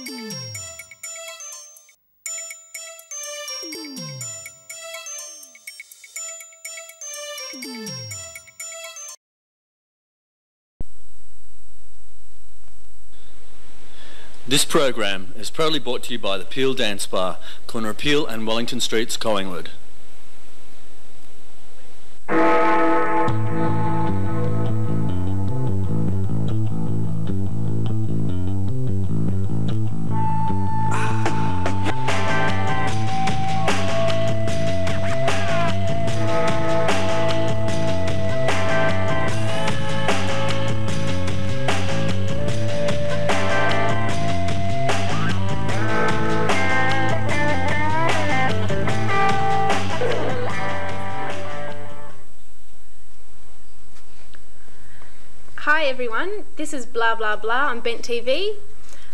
This program is proudly brought to you by the Peel Dance Bar, corner of Peel and Wellington Streets, Collingwood. Blah Blah Blah on Bent TV.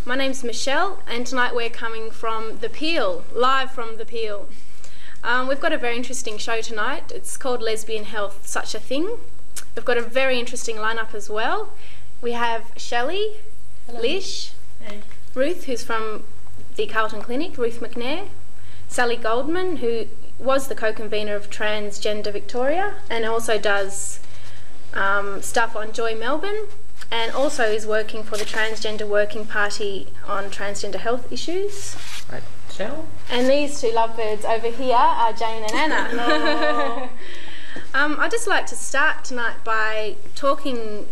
My name's Michelle, and tonight we're coming from the Peel, live from the Peel. Um, we've got a very interesting show tonight. It's called Lesbian Health Such a Thing. We've got a very interesting lineup as well. We have Shelley, Lish, hey. Ruth, who's from the Carlton Clinic, Ruth McNair, Sally Goldner, who was the co convenor of Transgender Victoria and also does um, stuff on Joy Melbourne and also is working for the Transgender Working Party on transgender health issues. Right, Shell? And these two lovebirds over here are Jane and Anna. um, I'd just like to start tonight by talking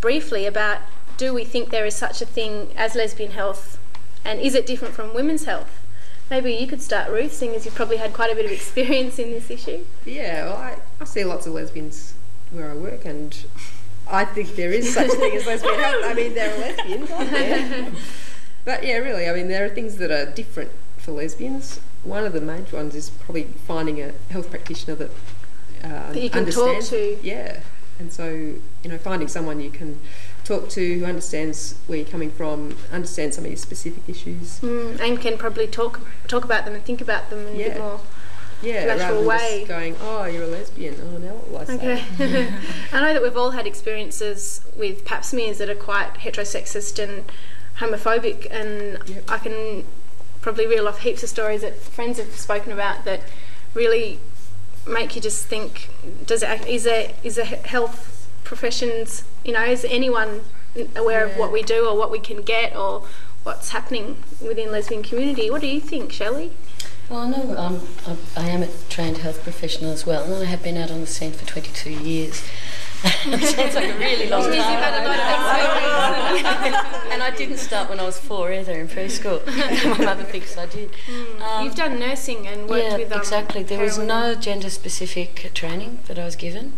briefly about do we think there is such a thing as lesbian health and is it different from women's health? Maybe you could start, Ruth, seeing as you've probably had quite a bit of experience in this issue. Yeah, well, I, I see lots of lesbians where I work, and I think there is such a thing as lesbian health. I mean, there are lesbians, aren't there? but yeah, really, I mean, there are things that are different for lesbians. One of the major ones is probably finding a health practitioner that, uh, That you can talk to. Yeah, and so you know, finding someone you can talk to who understands where you're coming from, understands some of your specific issues. Mm, and can probably talk talk about them and think about them in a bit more. Yeah, than way. just going, oh, you're a lesbian. Oh, now what say? Okay. I know that we've all had experiences with pap smears that are quite heterosexist and homophobic, and Yep. I can probably reel off heaps of stories that friends have spoken about that really make you just think: Does is it, is there is there health professions? You know, is anyone aware of what we do or what we can get or what's happening within lesbian community? What do you think, Shelley? Well, no, um, I, I am a trained health professional as well, and I have been out on the scene for 22 years. Sounds like a really long time. had a lot of experience. and I didn't start when I was four either in preschool. My mother thinks I did. Um, You've done nursing and worked yeah, with um, exactly. There was no gender-specific training that I was given.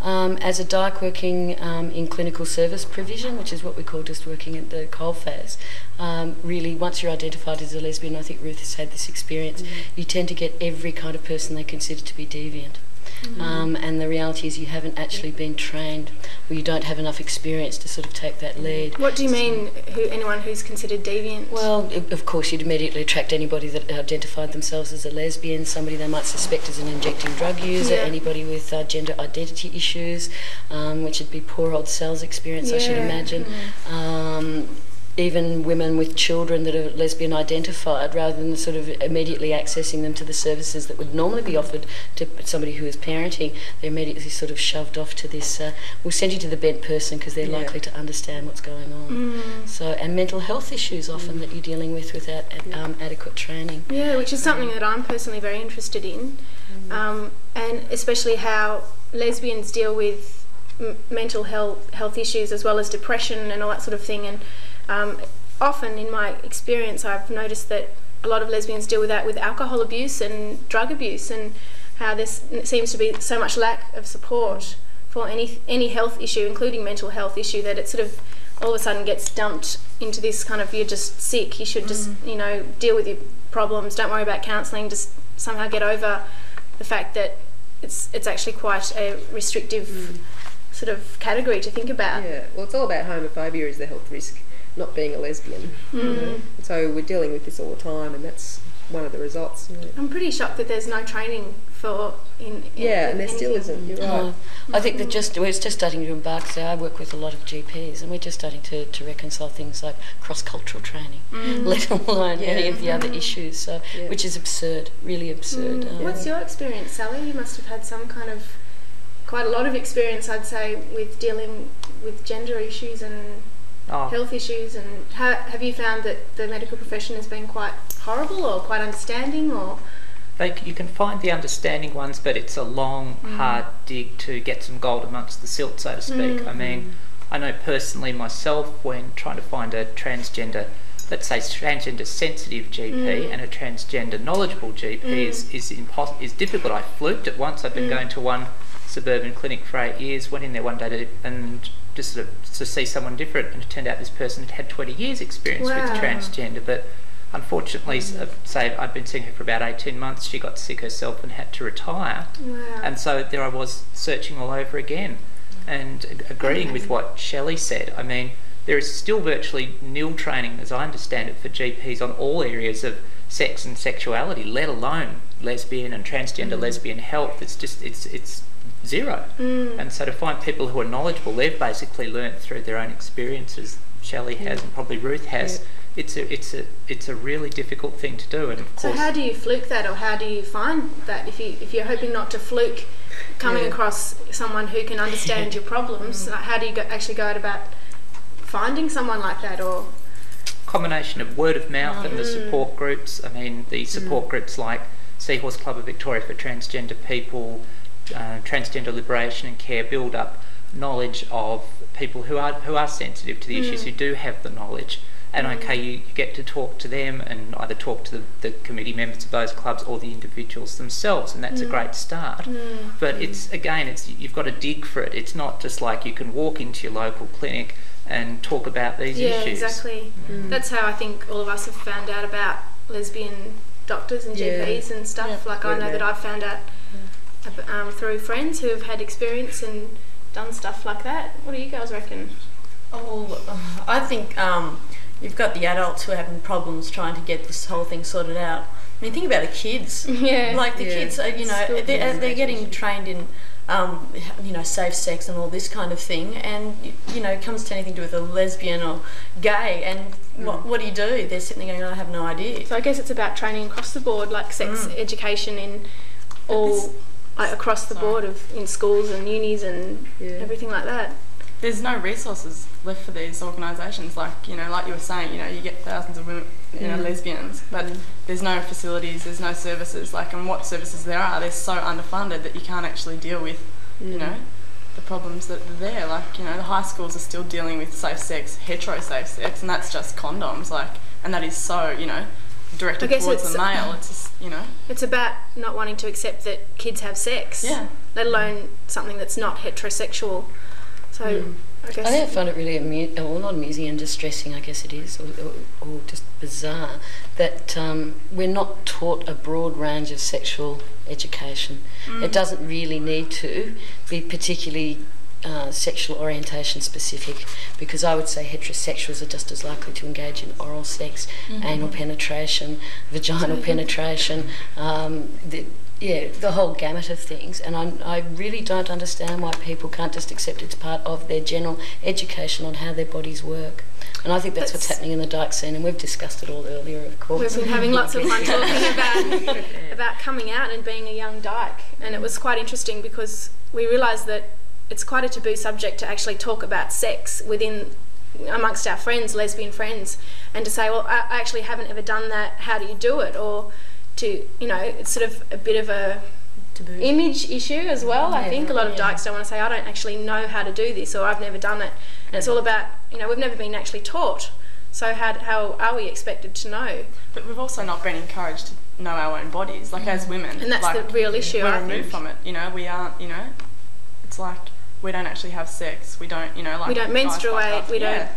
Um, as a dyke working um, in clinical service provision, which is what we call just working at the coalface, um, really, once you're identified as a lesbian, I think Ruth has had this experience, you tend to get every kind of person they consider to be deviant. Um, and the reality is you haven't actually been trained or you don't have enough experience to sort of take that lead. What do you mean, who, anyone who's considered deviant? Well, of- course, you'd immediately attract anybody that identified themselves as a lesbian, somebody they might suspect as an injecting drug user, Yeah. anybody with uh, gender identity issues, um, which would be poor old Sal's experience, I should Yeah. imagine. Um, even women with children that are lesbian identified, rather than sort of immediately accessing them to the services that would normally be offered to somebody who is parenting, they're immediately sort of shoved off to this. Uh, we'll send you to the bent person because they're Yeah. likely to understand what's going on. Mm. So, and mental health issues often that you're dealing with without um, adequate training. Yeah, which is something that I'm personally very interested in, um, and especially how lesbians deal with m- mental health health issues as well as depression and all that sort of thing. And um, often, in my experience, I've noticed that a lot of lesbians deal with that with alcohol abuse and drug abuse, and how there seems to be so much lack of support for any any health issue, including mental health issue, that it sort of all of a sudden gets dumped into this kind of you're just sick. You should just you know deal with your problems. Don't worry about counselling. Just somehow get over the fact that it's it's actually quite a restrictive sort of category to think about. Yeah, well, it's all about homophobia as the health risk, not being a lesbian. you know. So we're dealing with this all the time, and that's one of the results. You know. I'm pretty shocked that there's no training for in, in Yeah, and there still isn't. You're right. No. I think that just we're just starting to embark. So I work with a lot of GPs, and we're just starting to, to reconcile things like cross cultural training, let alone any of the other issues. So Yeah. which is absurd, really absurd. Mm. Um, What's your experience, Sally? You must have had some kind of quite a lot of experience, I'd say, with dealing with gender issues and Oh, health issues. And how, have you found that the medical profession has been quite horrible or quite understanding, or they, you can find the understanding ones, but it's a long, mm. hard dig to get some gold amongst the silt, so to speak. Mm. I mean, I know personally myself when trying to find a transgender, let's say transgender sensitive GP mm. and a transgender knowledgeable GP is is, impos- is difficult. I fluked it once. I've been going to one suburban clinic for eight years. Went in there one day to, and just sort of to see someone different, and it turned out this person had had 20 years experience with transgender, but unfortunately, uh, say I'd been seeing her for about 18 months. She got sick herself and had to retire. wow? And so there I was searching all over again and ag- agreeing with what Shelley said. I mean, there is still virtually nil training, as I understand it, for GPs on all areas of sex and sexuality, let alone lesbian and transgender lesbian health. It's just, it's, it's zero. Mm. And so to find people who are knowledgeable, they've basically learnt through their own experiences. Shelley has, and probably Ruth has. It's a, it's a, it's a really difficult thing to do, and of So course, how do you fluke that, or how do you find that? If you if you're hoping not to fluke coming Yeah. across someone who can understand your problems, mm. like how do you go, actually go about finding someone like that? Or combination of word of mouth and the mm. support groups. I mean, the support groups like Seahorse Club of Victoria for transgender people, uh, transgender liberation and care build up knowledge of people who are who are sensitive to the issues, mm. who do have the knowledge. And mm. okay, you, you get to talk to them and either talk to the, the committee members of those clubs or the individuals themselves, and that's a mm. great start. But it's again, it's you've got to dig for it. It's not just like you can walk into your local clinic and talk about these yeah, issues. exactly. That's how I think all of us have found out about lesbian doctors and Yeah. GPs and stuff. like I know Yeah. that I've found out ab- um, through friends who have had experience and done stuff like that. What do you guys reckon? Oh, I think um, you've got the adults who are having problems trying to get this whole thing sorted out. I mean, think about the kids. Yeah. Like the Yeah. kids, are, you know, Still they're, being they're getting trained in, um, you know, safe sex and all this kind of thing, and you know, it comes to anything to do with a lesbian or gay, and what, what do you do? They're sitting there going, I have no idea. So I guess it's about training across the board, like sex education in all this- like across the Sorry. board of in schools and unis and Yeah. everything like that. there's no resources left for these organisations. Like you know, like you were saying, you know, you get thousands of women, you know, mm. lesbians, but mm. there's no facilities, there's no services. Like, and what services there are, they're so underfunded that you can't actually deal with, you know, mm. the problems that are there. Like, you know, the high schools are still dealing with safe sex, hetero safe sex, and that's just condoms. Like, and that is so, you know, directed I guess towards it's- the male. It's just, you know, It's about not wanting to accept that kids have sex, Yeah. let alone something that's not heterosexual. So I guess I think I find it really amu- well, not amusing and distressing, I guess it is, or, or, or just bizarre, that um, we're not taught a broad range of sexual education. It doesn't really need to be particularly uh, sexual orientation specific because I would say heterosexuals are just as likely to engage in oral sex, anal penetration, vaginal penetration, um, the, yeah, the whole gamut of things. And I, I really don't understand why people can't just accept it's part of their general education on how their bodies work. And I think that's, what's happening in the dyke scene, and we've discussed it all earlier, of course. We've been having lots of fun talking about about coming out and being a young dyke, and it was quite interesting because we realised that it's quite a taboo subject to actually talk about sex within amongst our friends, lesbian friends, and to say, well, I actually haven't ever done that. How do you do it? Or to you know, it's sort of a bit of a Taboo. image issue as well. I think a lot of yeah. dykes don't want to say, I don't actually know how to do this, or I've never done it. And it's all about, you know, we've never been actually taught. So how, how are we expected to know? But we've also not been encouraged to know our own bodies, like as mm. women. And that's like, the real issue, We're I removed think. from it. You know, we aren't. You know, it's like we don't actually have sex. We don't. You know, like We don't menstruate, us. we don't-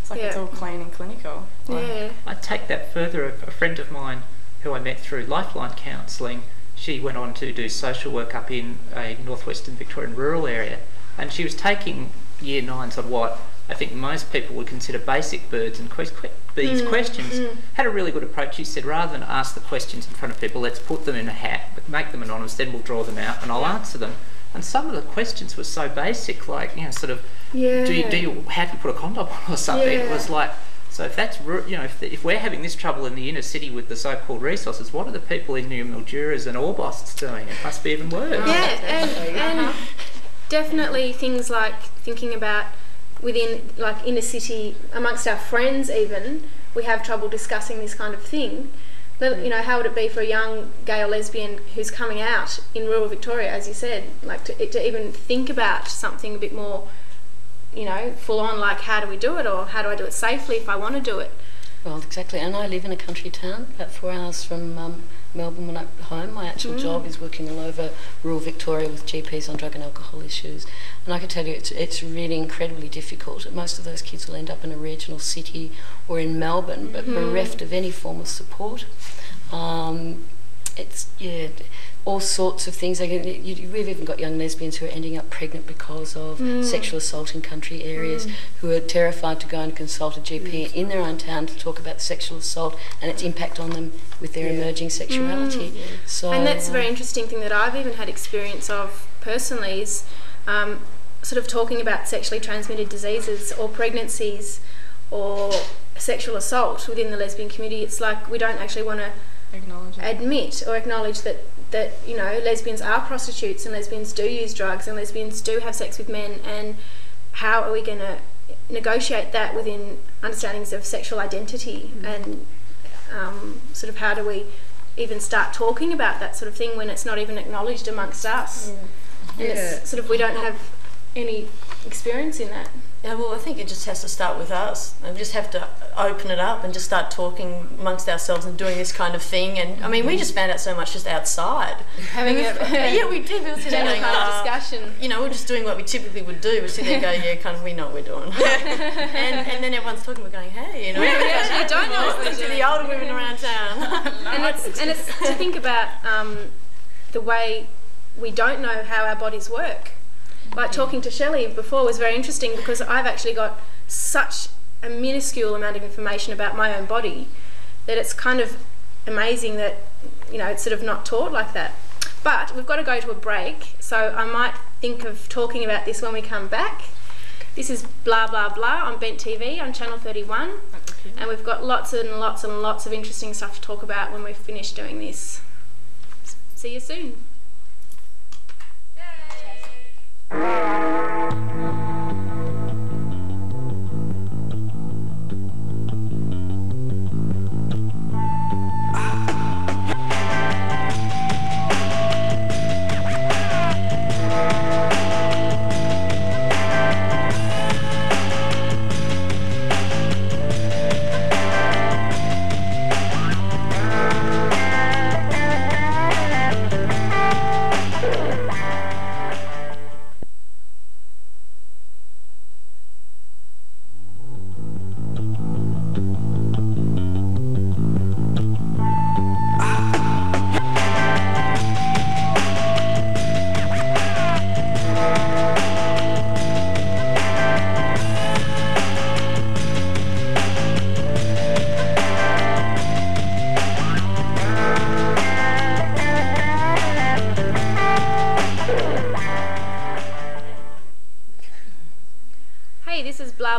It's like it's all clean and clinical. Yeah. I take that further. A a friend of mine who I met through Lifeline Counselling, she went on to do social work up in a northwestern Victorian rural area, and she was taking year nines on what I think most people would consider basic birds and quest, que- bees mm, questions, mm. had a really good approach. He said, rather than ask the questions in front of people, let's put them in a hat, make them anonymous, then we'll draw them out and I'll answer them. And some of the questions were so basic, like, you know, sort of, Yeah. do you, do you, how do you put a condom on or something? It was like, so if that's, ru- you know, if, if we're having this trouble in the inner city with the so-called resources, what are the people in New Mildura's and Orbosts doing? It must be even worse. Yeah, and, and uh-huh. definitely things like thinking about within like inner city amongst our friends even we have trouble discussing this kind of thing. You know, how would it be for a young gay or lesbian who's coming out in rural Victoria, as you said, like to, to even think about something a bit more, you know, full on, like how do we do it or how do I do it safely if I want to do it? Well, exactly. And I live in a country town, about four hours from um, Melbourne when I'm home. My actual job is working all over rural Victoria with GPs on drug and alcohol issues. And I can tell you it's, it's really incredibly difficult. Most of those kids will end up in a regional city or in Melbourne, but bereft of any form of support. Um, it's, yeah, all sorts of things. Like, you, you- we've even got young lesbians who are ending up pregnant because of mm. sexual assault in country areas, mm. who are terrified to go and consult a GP in their own town to talk about sexual assault and its impact on them with their emerging sexuality. Mm. So, And that's a very interesting thing that I've even had experience of personally is um, sort of talking about sexually transmitted diseases or pregnancies or sexual assault within the lesbian community. It's like we don't actually want to Acknowledge it. admit or acknowledge that that you know lesbians are prostitutes and lesbians do use drugs and lesbians do have sex with men and how are we going to negotiate that within understandings of sexual identity? And um, sort of how do we even start talking about that sort of thing when it's not even acknowledged amongst us? And Yeah. it's sort of we don't have any experience in that Yeah, well, I think it just has to start with us. And we just have to open it up and just start talking amongst ourselves and doing this kind of thing. And I mean, we just found out so much just outside. having a yeah, we did. We were sitting there kind of "Ah." discussion you know, we're just doing what we typically would do. We sit there and go, yeah, kind of, we know what we're doing. and, and then everyone's talking, we're going, hey, you know. we actually don't know what we're to the older women around town. and it's and it's to think about um, the way we don't know how our bodies work. Like talking to Shelley before was very interesting because I've actually got such a minuscule amount of information about my own body that it's kind of amazing that you know it's sort of not taught like that. But we've got to go to a break, so I might think of talking about this when we come back. This is blah blah blah on Bent TV on Channel 31, and we've got lots and lots and lots of interesting stuff to talk about when we've finished doing this. See you soon. This is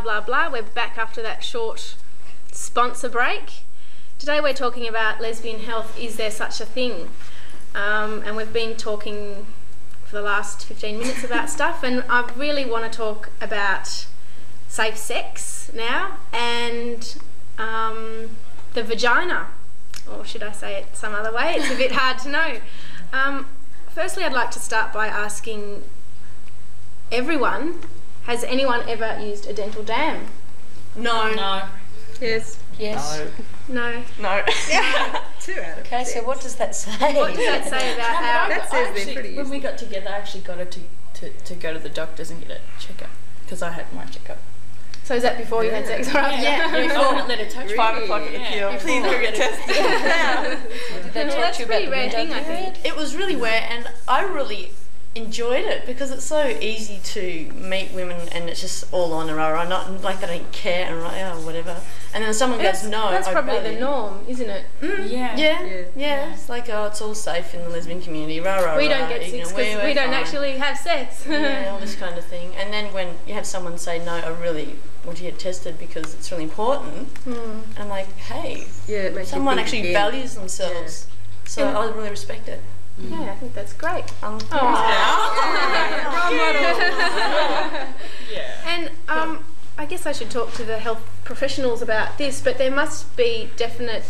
blah blah blah. We're back after that short sponsor break. Today we're talking about lesbian health. Is there such a thing? Um, and we've been talking for the last 15 minutes about stuff, and I really want to talk about safe sex now and um, the vagina, or should I say it some other way? It's a bit hard to know. Um, firstly, I'd like to start by asking everyone has anyone ever used a dental dam? no. No. Yes. yes. No. No. No. Two out of Okay, so what does that say? What does that say about how? That says they're actually, pretty when we got together, I actually got her to, to, to go to the doctors and get a checkup because I had my checkup. So is that before you had sex or after? I wouldn't let her touch me. Five o'clock at the Yeah, queue. Please go get tested. Did they Well, talk to you about the rare thing, I period? think. It was really weird, and I really enjoyed it because it's so easy to meet women and it's just all on a rah not like they don't care and right, oh, whatever. And then someone That's, goes, no, that's I probably the norm, isn't it? Mm, Yeah. yeah, Yeah. yeah, It's like oh, it's all safe in the lesbian community. Rah rah. we rah, don't get you sex know, because we're we don't fine. actually have sex. yeah, all this kind of thing. And then when you have someone say, no, I really want to get tested because it's really important, Hmm. and I'm like, hey, Yeah, it makes you someone actually again. values themselves. So Yeah. I really respect it. Yeah, I think that's great. Um, And um, I guess I should talk to the health professionals about this, but there must be definite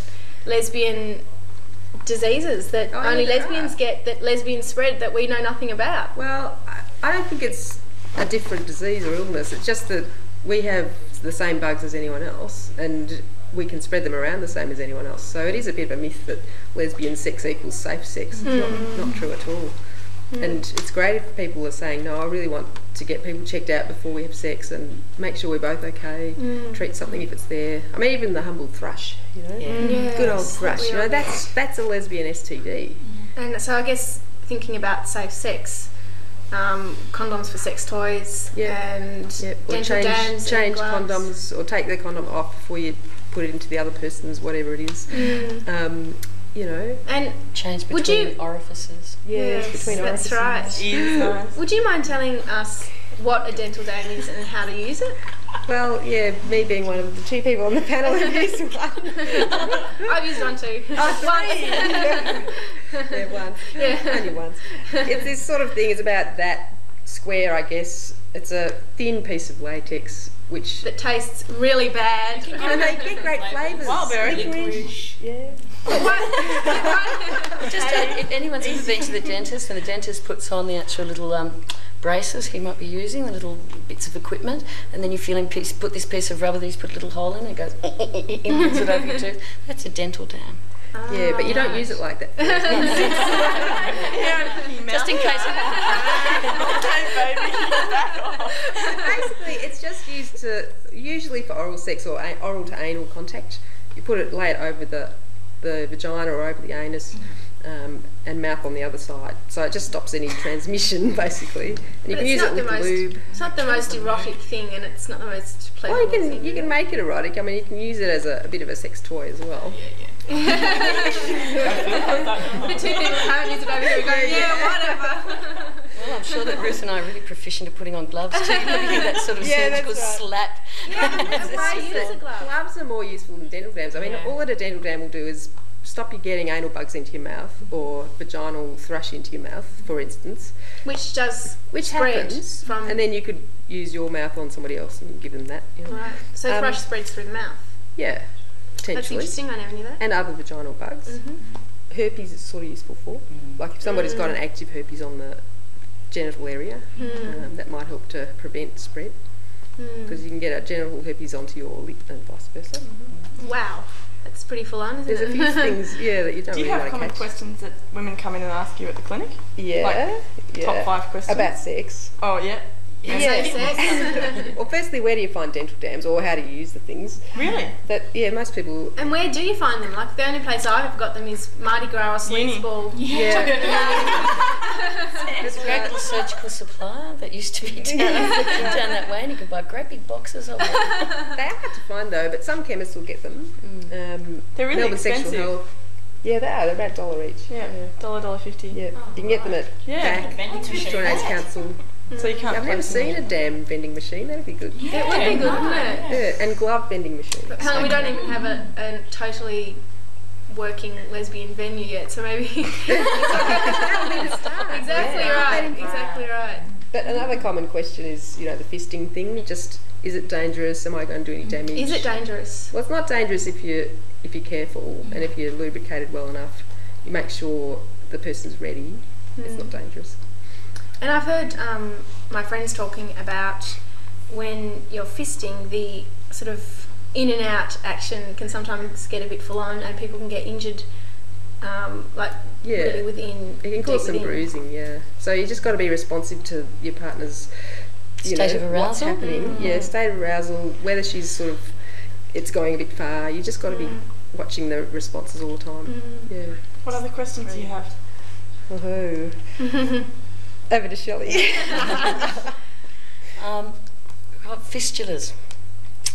lesbian diseases that Oh, only lesbians are. get, that lesbians spread, that we know nothing about. Well, I- I don't think it's a different disease or illness. It's just that we have the same bugs as anyone else, and we can spread them around the same as anyone else. So it is a bit of a myth that lesbian sex equals safe sex. It's not, hmm. not true at all. Hmm. And it's great if people are saying, no, I really want to get people checked out before we have sex and make sure we're both okay. Hmm. Treat something if it's there. I mean, even the humble thrush, you know. Yes, Good old thrush, you know, that's that's a lesbian STD. And so I guess thinking about safe sex, um, condoms for sex toys, Yeah. and Yep. Or dental change dams, change gloves. condoms or take the condom off before you put it into the other person's whatever it is. Mm. Um, you know, And Change Would between you- orifices. yes, between that's orifices. right. Is nice. Would you mind telling us what a dental dam is and how to use it? Well, yeah, me being one of the two people on the panel who used one. I've used one too. Once. yeah, once. Yeah. Only once. It's this sort of thing. It's about that square, I guess. It's a thin piece of latex, which that tastes really bad. and they get great flavours. Wildberry. Licorice, yeah. Just uh, if anyone's ever been to the dentist and the dentist puts on the actual little um, braces he might be using, the little bits of equipment, and then you feel him piece, put this piece of rubber that he's put a little hole in, and it goes, and puts it over your tooth. That's a dental dam. Yeah, but you don't use it like that. Just in case. Basically, it's just used to usually for oral sex or a- oral to anal contact. You put it, lay it over the the vagina or over the anus, um, and mouth on the other side. So it just stops any transmission, basically. And you But can it's use not it the with most. lube. It's not the most erotic thing, and it's not the most oh, Well, pleasurable you thing. can you can make it erotic. I mean, you can use it as a, a bit of a sex toy as well. Yeah, yeah. the two people haven't used it over here going, yeah, whatever. Well, I'm sure that Ruth and I are really proficient at putting on gloves too. That sort of Yeah, that's surgical right. slap. And why use a glove? Gloves are more useful than dental dams. I mean, all that a dental dam will do is stop you getting anal bugs into your mouth or vaginal thrush into your mouth, for instance. Which does Which spread happens, from. and then you could use your mouth on somebody else and give them that. You know. right. So Um, thrush spreads through the mouth. Yeah, potentially. That's potentially. interesting. I never knew that. And other vaginal bugs. Mm-hmm. Herpes is sort of useful for. Mm. Like if somebody's got an mm. active herpes on the genital area, mm. um, that might help to prevent spread because you can get a genital herpes onto your lip and vice versa. Mm-hmm. Wow, that's pretty full on, isn't There's it? a few things, yeah, that you don't Do you really have want to common catch. questions that women come in and ask you at the clinic? Yeah, Like, yeah. Top five questions. about sex. Oh yeah. Yeah. sex. well, firstly, where do you find dental dams, or how do you use the things? Really? That yeah, most people. and where do you find them? Like the only place I've got them is Mardi Gras or Sleeves Uni. Ball. Yeah, There's a great little surgical supplier that used to be down, down that way, and you could buy great big boxes of them. they are hard to find though, but some chemists will get them. Um, They're really Melbourne Sexual expensive. Health. Yeah, they are. They're about a dollar each. Yeah. Dollar dollar fifty. Yeah, you can get them at Yeah. VAC, Victorian AIDS Council. So you can't. I've never seen a dam vending machine. That'd be good. Yeah, It would be good, wouldn't it? Yeah, and glove vending machine. Helen, we don't even have a, a totally working lesbian venue yet, so maybe That'll start. exactly Yeah. right, exactly right. But another common question is, you know, the fisting thing. Just is it dangerous? Am I going to do any damage? Is it dangerous? Well, it's not dangerous if you if you're careful and if you're lubricated well enough. You make sure the person's ready. It's Mm. not dangerous. And I've heard um, my friends talking about when you're fisting, the sort of in and out action can sometimes get a bit full on, and people can get injured, um, like Yeah. really within. It can cause some within. bruising, yeah. So you just got to be responsive to your partner's you State know, of what's arousal? happening. Yeah, state of arousal. Whether she's sort of it's going a bit far. You just got to be watching the responses all the time. Yeah. What other questions do you have? Oh. Over to Shelley. Um, fistulas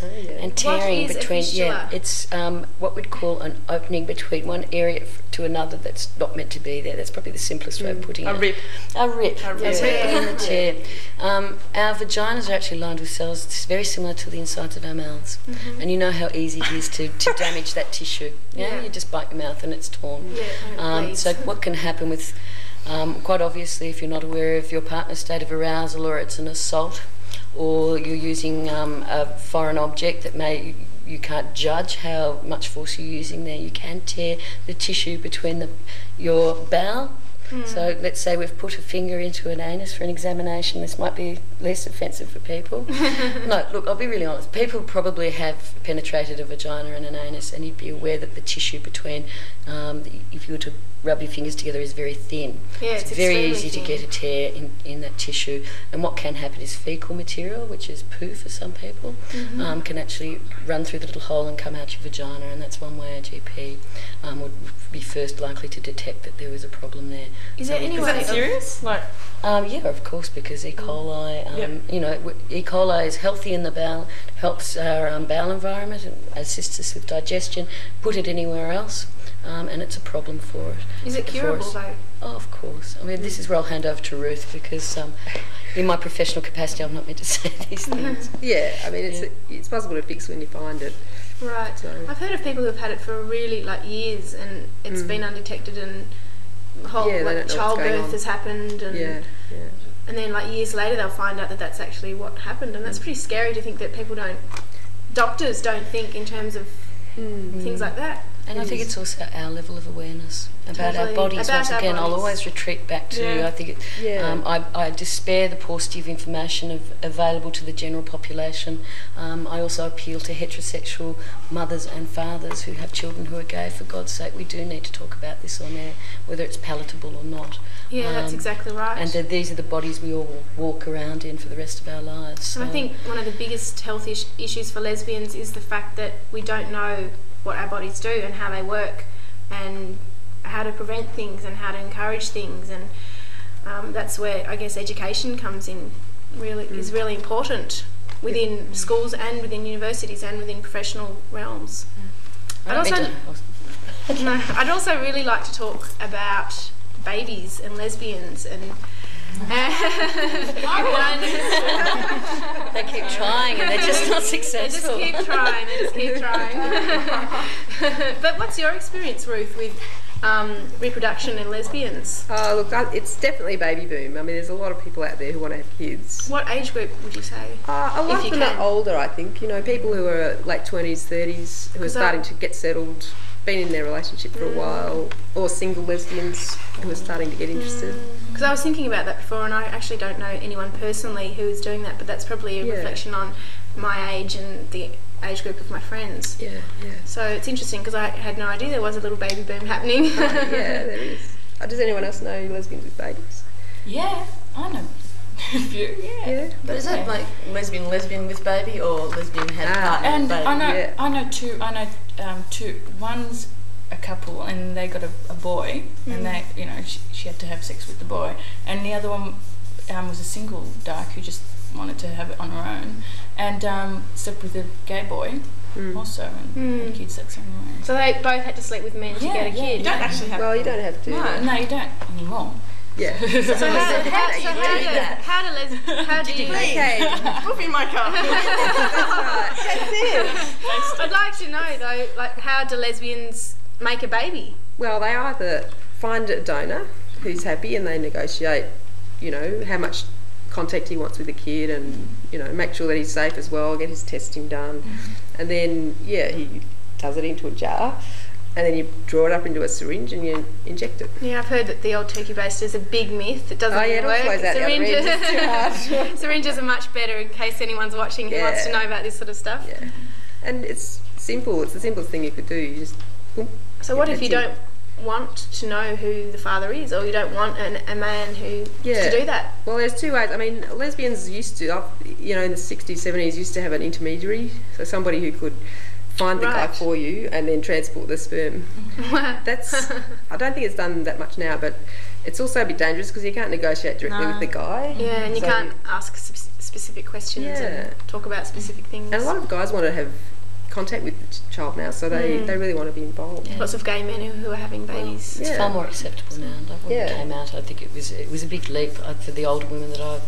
oh, yeah. and tearing between. Yeah, it's um, what we'd call an opening between one area f- to another that's not meant to be there. That's probably the simplest way of putting A it. rip. A rip. A rip. It, Yeah. in the tear. Um, our vaginas are actually lined with cells it's very similar to the insides of our mouths. And you know how easy it is to, to damage that tissue. Yeah? Yeah. You just bite your mouth and it's torn. Yeah, Um, so what can happen with, um, quite obviously, if you're not aware of your partner's state of arousal or it's an assault, or you're using um, a foreign object that may you can't judge how much force you're using there. You can tear the tissue between the your bowel. So let's say we've put a finger into an anus for an examination. This might be less offensive for people. no, look, I'll be really honest. People probably have penetrated a vagina and an anus, and you'd be aware that the tissue between, um, the, if you were to rub your fingers together, is very thin. Yeah, it's it's very extremely easy to get a tear in, in that tissue. And what can happen is fecal material, which is poo for some people, Mm-hmm. um, can actually run through the little hole and come out your vagina, and that's one way a GP um, would be first likely to detect that there was a problem there. Is there we any could Is that of- serious? Like, um, yeah, of course, because E. coli, um, Yep. you know, w- E. coli is healthy in the bowel, helps our um, bowel environment, and assists us with digestion. Put it anywhere else, um, and it's a problem for it. Is it for curable though? Oh, of course. I mean, this is where I'll hand over to Ruth because, um, in my professional capacity, I'm not meant to say these things. Yeah, I mean, it's Yeah. it's possible to fix when you find it. Right. So- I've heard of people who've had it for really like years and it's been undetected and whole Yeah, like don't know what's going childbirth has happened and Yeah, yeah. and then like years later they'll find out that that's actually what happened and that's pretty scary to think that people don't doctors don't think in terms of things like that. And I think it's also our level of awareness about our bodies. About Once our again, I'll always retreat back to. Yeah. I think it, Yeah. um, I, I despair the paucity of information of, available to the general population. Um, I also appeal to heterosexual mothers and fathers who have children who are gay. For God's sake, we do need to talk about this on air, whether it's palatable or not. Yeah, that's Um, exactly right. And that these are the bodies we all walk around in for the rest of our lives. And I think one of the biggest health is- issues for lesbians is the fact that we don't know what our bodies do and how they work and how to prevent things and how to encourage things and um, that's where I guess education comes in really Mm. is really important within schools and within universities and within professional realms. I I'd also- No, I'd also really like to talk about babies and lesbians and they keep trying and they're just not They just successful. keep trying. They just keep trying. but what's your experience, Ruth, with um, reproduction and lesbians? Oh, look, I, it's definitely baby boom. I mean, there's a lot of people out there who want to have kids. What age group would you say? Uh, a lot of them are older, I think. You know, people who are late 20s, 30s, who are 'Cause I- starting to get settled, been in their relationship for a while, or single lesbians who are starting to get interested. Because I was thinking about that before, and I actually don't know anyone personally who is doing that, but that's probably a Yeah. reflection on my age and the age group of my friends. Yeah, yeah. So it's interesting because I had no idea there was a little baby boom happening. yeah, there is. Does anyone else know lesbians with babies? yeah, I know a few. Yeah. Yeah. But is that like lesbian lesbian with baby or lesbian had Ah. partner with And baby? I know, yeah. I know two. I know um, two. One's a couple, and they got a, a boy, and they, you know, she, she had to have sex with the boy, and the other one um, was a single dark who just wanted to have it on her own, and um, slept with a gay boy also, and had kids that same way. so they both had to sleep with men to get a yeah, kid. You don't actually have. Well, you don't have to. No, no, you don't anymore. Yeah. So how, how, so how, do do, that? how do les- how do you okay. Coffee in my cup. I'd like to know though, like how do lesbians make a baby? Well, they either find a donor who's happy and they negotiate, you know, how much contact he wants with the kid and, you know, make sure that he's safe as well, get his testing done. Mm-hmm. And then, yeah, he does it into a jar and then you draw it up into a syringe and you inject it. Yeah, I've heard that the old turkey baster is a big myth. It doesn't Oh, yeah, work. flows out the other end. Syringes, It's too hard. syringes are much better in case anyone's watching who wants to know about this sort of stuff. Yeah. And it's simple, it's the simplest thing you could do. You just, boom, So what if you it. don't want to know who the father is, or you don't want an, a man who Yeah. to do that? Well, there's two ways. I mean, lesbians used to, you know, in the 60s, 70s, used to have an intermediary, so somebody who could find the guy for you and then transport the sperm. That's, I don't think it's done that much now, but it's also a bit dangerous because you can't negotiate directly No. with the guy. Yeah, and you So- can't ask sp- specific questions Yeah. and talk about specific things. And a lot of guys want to have contact with the child now, so they, Mm. they really want to be involved. Yeah. Lots of gay men who, who are having babies. It's Yeah. far more acceptable now. Like when Yeah. it came out, I think it was it was a big leap uh, for the older women that I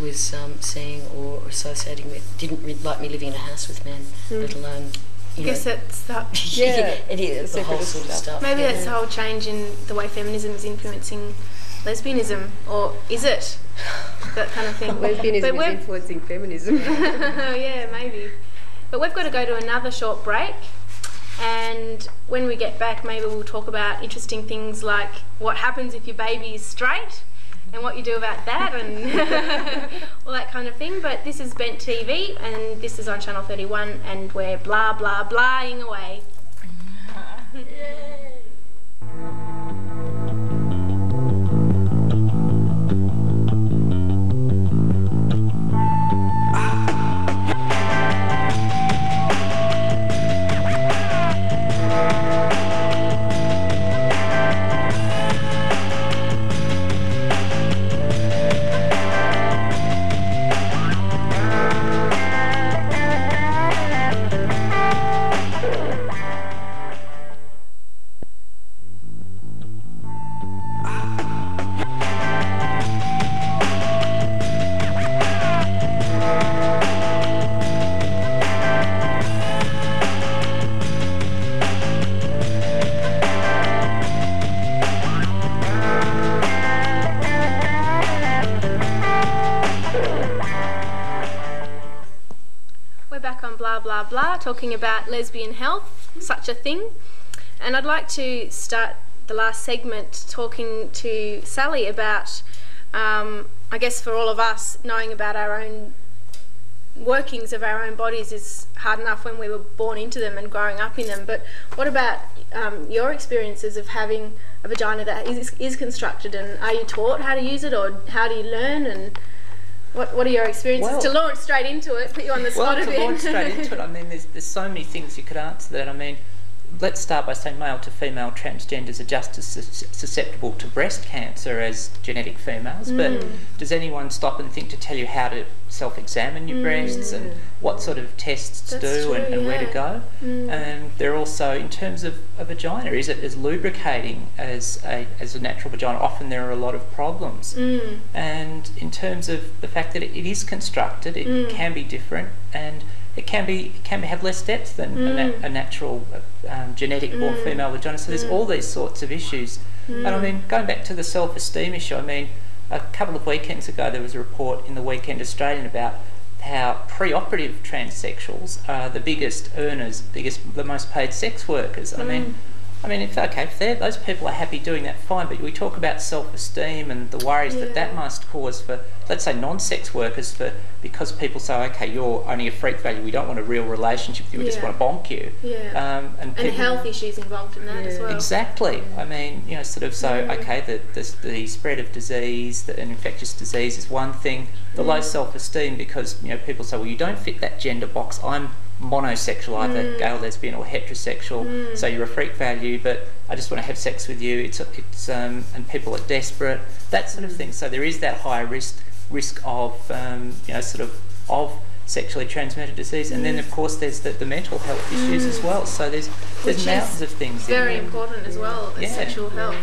was um, seeing or associating with. Didn't re- like me living in a house with men, let alone. I You guess know, that's the, Yeah. it is the whole sort of stuff. stuff. maybe yeah. that's the whole change in the way feminism is influencing lesbianism, or is it that kind of thing? Lesbianism But is we're- influencing feminism. yeah, maybe. But we've got to go to another short break. And when we get back, maybe we'll talk about interesting things like what happens if your baby is straight and what you do about that and all that kind of thing. But this is Bent TV and this is on Channel 31 and we're blah blah blahing away. We're talking about lesbian health, such a thing. And I'd like to start the last segment talking to Sally about, um, I guess, for all of us, knowing about our own workings of our own bodies is hard enough when we were born into them and growing up in them. But what about um, your experiences of having a vagina that is, is constructed, and are you taught how to use it, or how do you learn, and what, what are your experiences Well- to launch straight into it? Put you on the spot well, a to launch straight into it, I mean, there's, there's so many things you could answer that. I mean, let's start by saying male to female transgenders are just as sus- susceptible to breast cancer as genetic females. Mm. But does anyone stop and think to tell you how to self-examine your breasts and what sort of tests to Mm. That's do and, true, and where to go? Mm. And they're also, in terms of a vagina, is it as lubricating as a, as a natural vagina? Often there are a lot of problems. Mm. And in terms of the fact that it, it is constructed, it Mm. can be different, and it can be it can have less depth than a, Mm. na- a natural um, genetic born female vagina. So there's mm. all these sorts of issues. And I mm. mean, going back to the self-esteem issue, I mean, a couple of weekends ago there was a report in the Weekend Australian about how pre-operative transsexuals are the biggest earners, biggest, the most paid sex workers. I mean, mm. I mean, if okay, if they're- those people are happy doing that, fine. But we talk about self-esteem and the worries that that must cause for, let's say, non-sex workers, for because people say, okay, you're only a freak value. We don't want a real relationship with you. We just want to bonk you. Yeah. Um, and and health issues involved in that as well. Exactly. I mean, you know, sort of so, okay, the, the, the spread of disease, the, an infectious disease is one thing. The low self esteem because, you know, people say, well, you don't fit that gender box. I'm monosexual, either mm. gay or lesbian or heterosexual, mm. so you're a freak value, but I just want to have sex with you. It's, it's um, and people are desperate, that sort of mm. thing. So there is that high risk risk of, um, you know, sort of of sexually transmitted disease, and then of course there's the, the mental health issues as well. So there's there's Which mountains of things. in Very important as well as Yeah. sexual health.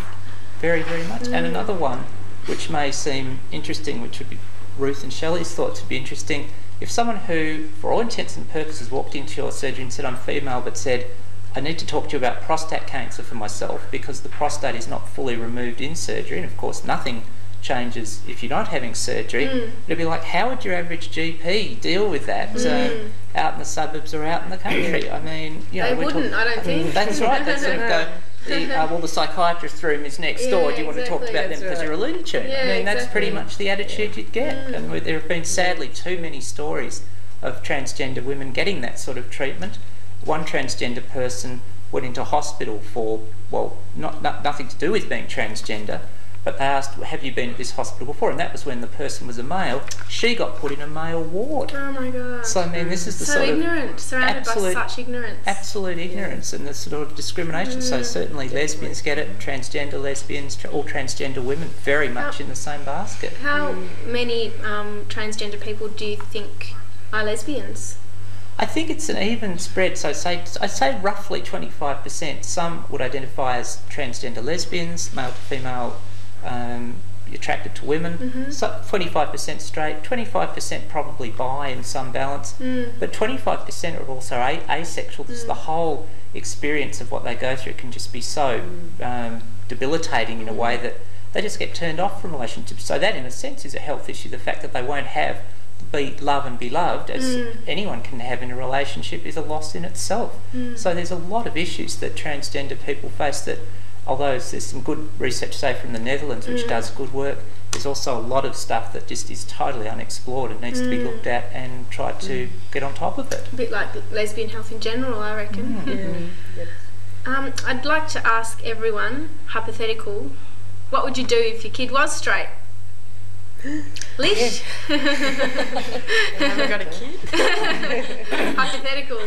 Very, very much. And another one, which may seem interesting, which would be Ruth and Shelley's thoughts would be interesting. If someone who, for all intents and purposes, walked into your surgery and said, I'm female, but said, I need to talk to you about prostate cancer for myself because the prostate is not fully removed in surgery, and of course, nothing changes if you're not having surgery. It'd be like, how would your average GP deal with that uh, out in the suburbs or out in the country? I mean, you know, They wouldn't, I don't think. That's right. They sort of go, the, uh, well, the psychiatrist room is next door. Do you want to talk exactly. about them because right. you're a Looney Tune? Yeah, I mean, that's pretty much the attitude you'd get. And there have been sadly too many stories of transgender women getting that sort of treatment. One transgender person went into hospital for, well, not, not nothing to do with being transgender, But they asked, "Have you been at this hospital before?" And that was when the person was a male. She got put in a male ward. Oh my god. So I mean, this is the so sort of ignorant, surrounded absolute- by such ignorance. absolute ignorance and the sort of discrimination. So certainly lesbians get it, transgender lesbians, tra- all transgender women, very much in the same basket. How many um, transgender people do you think are lesbians? I think it's an even spread. So say I say roughly twenty five percent. Some would identify as transgender lesbians, male to female, um, attracted to women. Mm-hmm. So twenty five percent straight, twenty five percent probably bi in some balance, mm. but twenty five percent are also a- asexual. This the mm. whole experience of what they go through can just be so mm. um, debilitating in a way that they just get turned off from relationships. So that, in a sense, is a health issue. The fact that they won't have be love and be loved as anyone can have in a relationship is a loss in itself. So there's a lot of issues that transgender people face that although there's some good research say from the Netherlands which mm. does good work, there's also a lot of stuff that just is totally unexplored and needs to be mm. looked at and tried to mm. get on top of it. A bit like lesbian health in general, I reckon. Um, I'd like to ask everyone, hypothetical, what would you do if your kid was straight? Lish? Have I got a kid? hypothetical.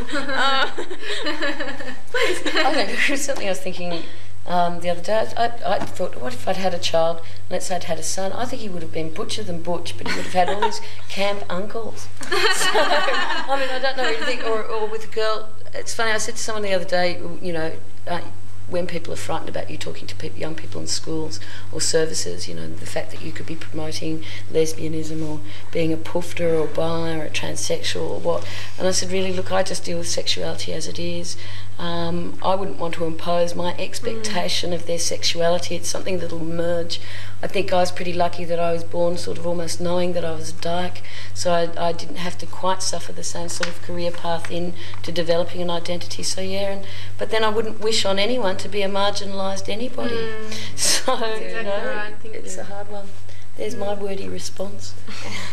I don't know, something I was thinking um, the other day. I, I thought, what if I'd had a child, let's say I'd had a son, I think he would have been butcher than butch, but he would have had all his camp uncles. So, I mean, I don't know anything, or, or with a girl, it's funny, I said to someone the other day, you know, uh, when people are frightened about you talking to people, young people in schools or services, you know, the fact that you could be promoting lesbianism or being a poofter or bi or a transsexual or what. And I said, really, look, I just deal with sexuality as it is. Um, I wouldn't want to impose my expectation of their sexuality. It's something that'll merge. I think I was pretty lucky that I was born sort of almost knowing that I was a dyke, so I, I didn't have to quite suffer the same sort of career path in to developing an identity. So yeah, and, but then I wouldn't wish on anyone to be a marginalised anybody. So you exactly know, right. I think- it's a hard one. There's my wordy response.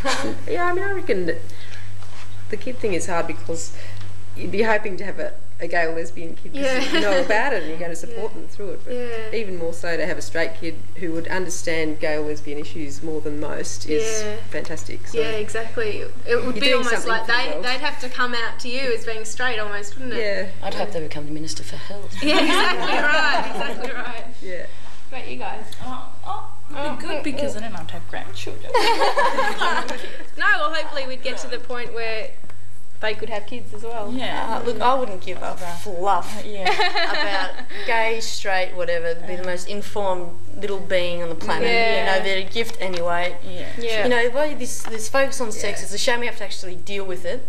Yeah, I mean, I reckon that the kid thing is hard because you'd be hoping to have a, a gay or lesbian kid because Yeah. you know about it and you're going to support them through it. But Yeah. even more so to have a straight kid who would understand gay or lesbian issues more than most is Yeah. fantastic. So, Yeah, exactly. It would be almost like for the they—they'd have to come out to you as being straight almost, wouldn't it? yeah, I'd hope they would become the Minister for Health. Yeah, exactly right. Exactly right. yeah. About you guys? Oh, oh, oh, it'd be good oh, oh. because I don't have to have grandchildren. No, well, hopefully we'd get to the point where they could have kids as well. yeah. Uh, look, I wouldn't give a fluff Yeah. about gay, straight, whatever. Be the most informed little being on the planet. Yeah. You know, they're a gift anyway. Yeah. Yeah. You know, why this this focus on sex? It's a shame we have to actually deal with it.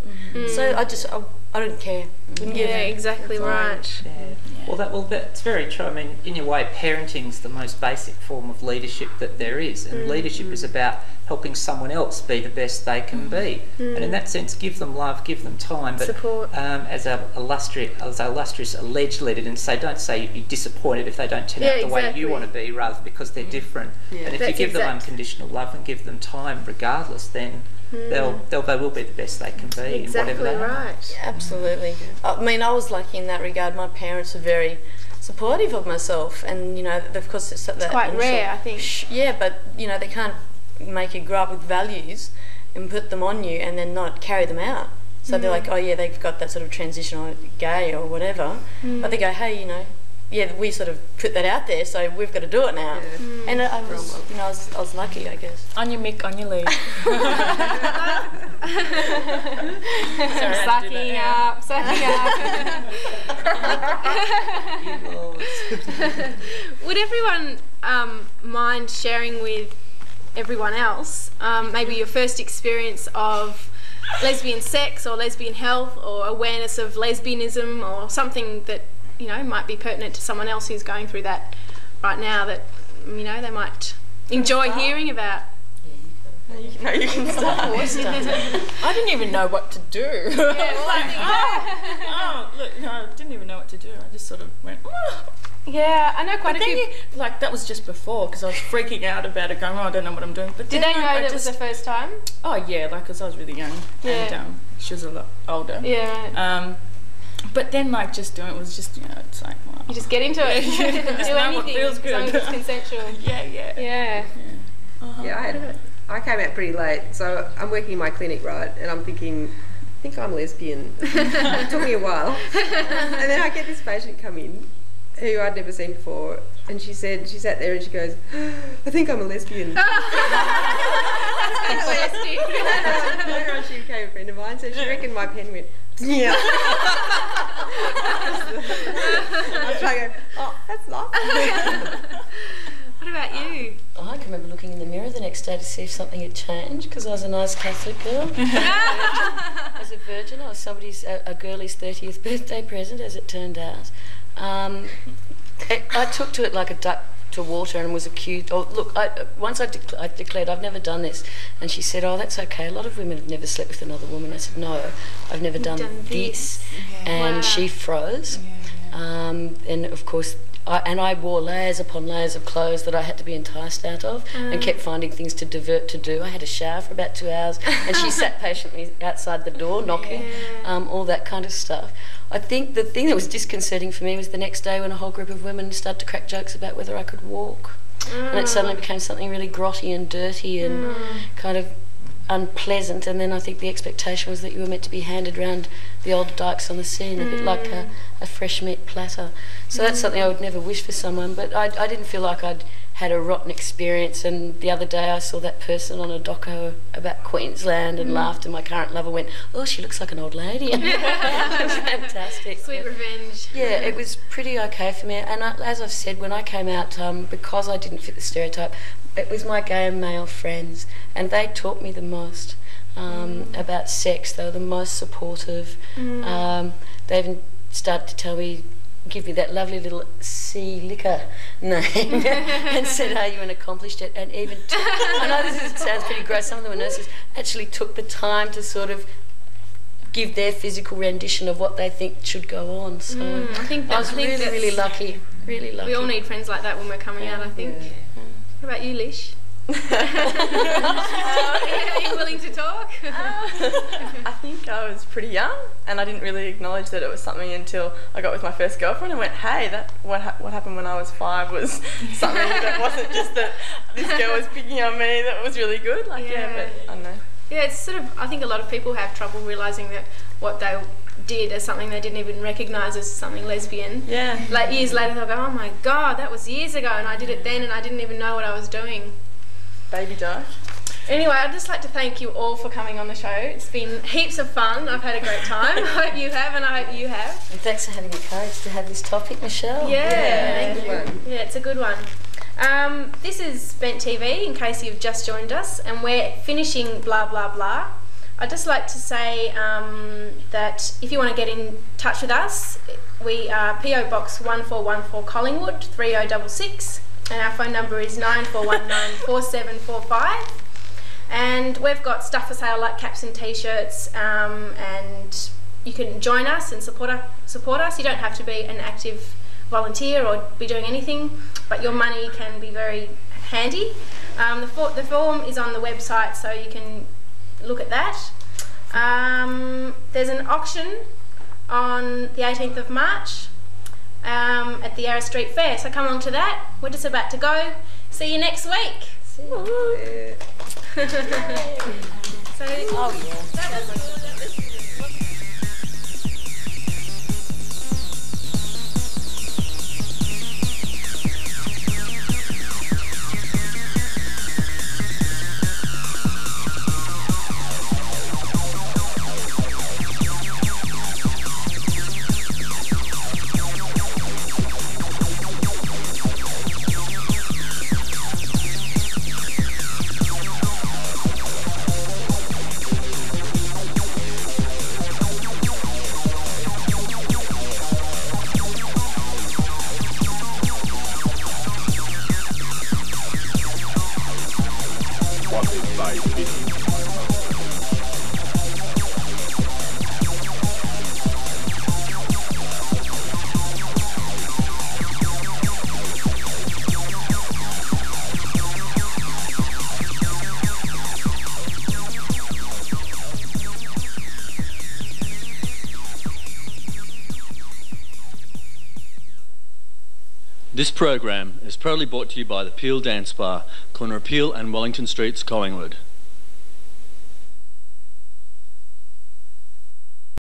So I just I, I don't care. Wouldn't yeah, a- exactly right. Yeah. Well, that well, that's very true. I mean, in your way, parenting's the most basic form of leadership that there is, and mm. leadership is mm. about helping someone else be the best they can mm. be. And in that sense, give them love, give them time, but Support. Um, as a illustrious, as a illustrious alleged leader, and say, don't say you'd be disappointed if they don't turn Yeah, out the way you want to be, rather because they're different. And if you That's give them unconditional love and give them time, regardless, then Mm-hmm. they'll, they'll they will be the best they can be Exactly whatever they are. right. Absolutely. I mean, I was lucky in that regard. My parents were very supportive of myself, and you know, of course, it's, that quite initial- rare, I think. Sh- Yeah, but you know, they can't make you grow up with values and put them on you, and then not carry them out. So they're mm. like, oh yeah, they've got that sort of transition or gay or whatever, but they mm. go, hey, you know. Yeah, we sort of put that out there, so we've got to do it now. And I, I was, you know, I was, I was lucky, I guess. On your mic, on your lead. Sorry, I had to do Sucking up, sucking up. Would everyone um, mind sharing with everyone else um, maybe your first experience of lesbian sex or lesbian health or awareness of lesbianism or something that you know might be pertinent to someone else who's going through that right now that you know they might enjoy hearing about? yeah. No, you can start. I didn't even know what to do. Yeah, well, I oh, look, no, I didn't even know what to do. I just sort of went, oh. yeah, I know quite But a then few. you, like, that was just before because I was freaking out about it, going, oh, I don't know what I'm doing. But Did then they know I that it was the first time? Oh, yeah, like, because I was really young and Yeah. um, she was a lot older. Yeah. Um, but then like just doing it was just you know it's like wow. You just get into it. Just Do know what anything feels as long as it's consensual. yeah yeah Yeah. Uh-huh. Yeah, I had I came out pretty late, so I'm working in my clinic, right? And I'm thinking, I think I'm lesbian. it took me a while, and then I get this patient come in who I'd never seen before, and she said she sat there and she goes, I think I'm a lesbian. Interesting. Later on, she became a friend of mine, so she reckoned my pen went. Yeah. I was trying to go, oh, that's nice. what about you? I can remember looking in the mirror the next day to see if something had changed because I was a nice Catholic girl. as a virgin, I was somebody's a, a girlie's thirtieth birthday present, as it turned out. Um, it, I took to it like a duck to water and was accused. Oh, look, I, once I, dec- I declared I've never done this, and she said, "Oh, that's okay. A lot of women have never slept with another woman." I said, "No, I've never done, done this," and Wow. she froze. Um, and of course, I, and I wore layers upon layers of clothes that I had to be enticed out of, and kept finding things to divert to do. I had a shower for about two hours, and she sat patiently outside the door knocking, um, all that kind of stuff. I think the thing that was disconcerting for me was the next day when a whole group of women started to crack jokes about whether I could walk, and it suddenly mm. became something really grotty and dirty and mm. kind of unpleasant. And then I think the expectation was that you were meant to be handed round the old dykes on the scene, a bit like a, mm. a fresh meat platter. So that's something I would never wish for someone. But I, I didn't feel like I'd had a rotten experience. And the other day I saw that person on a doco about Queensland and laughed, and my current lover went, "Oh, she looks like an old lady." it was fantastic. Sweet revenge. Yeah, it was pretty okay for me. And I, as I've said, when I came out, um, because I didn't fit the stereotype, it was my gay and male friends, and they taught me the most um, about sex. They were the most supportive. Um, they even started to tell me, give me that lovely little sea liquor name, and said, "Are you an accomplished it?" And even took, I know this is, sounds pretty gross. Some of them were nurses. Actually, took the time to sort of give their physical rendition of what they think should go on. So Mm, I think I was I really, really lucky. Really lucky. We all need friends like that when we're coming out. I think. What about you, Lish? Are you willing to talk? I think I was pretty young, and I didn't really acknowledge that it was something until I got with my first girlfriend and went, "Hey, that what ha- what happened when I was five was something that wasn't just that this girl was picking on me. That was really good. Like, yeah, Yeah. but I don't know. Yeah, it's sort of. I think a lot of people have trouble realizing that what they did as something they didn't even recognize as something lesbian. Yeah. Like years later, they'll go, "Oh my god, that was years ago, and I did it then, and I didn't even know what I was doing." Baby doe. Anyway, I'd just like to thank you all for coming on the show. It's been heaps of fun. I've had a great time. I hope you have, and I hope you have. And thanks for having the courage to have this topic, Michelle. Yeah, Good one. yeah, it's a good one. Um, this is Bent TV, in case you've just joined us, and we're finishing blah blah blah. I'd just like to say um, that if you want to get in touch with us, we are PO Box 1414 Collingwood 3066, and our phone number is 9419 4745. And we've got stuff for sale like caps and t-shirts, um, and you can join us and support us. Support us. You don't have to be an active volunteer or be doing anything, but your money can be very handy. Um, the, for- the form is on the website, so you can look at that. Um, there's an auction on the 18th of March um, at the Yarra Street Fair, so come along to that. We're just about to go. See you next week. Yeah. So, Oh, yeah. Program is proudly brought to you by the Peel Dance Bar, corner of Peel and Wellington Streets, Collingwood.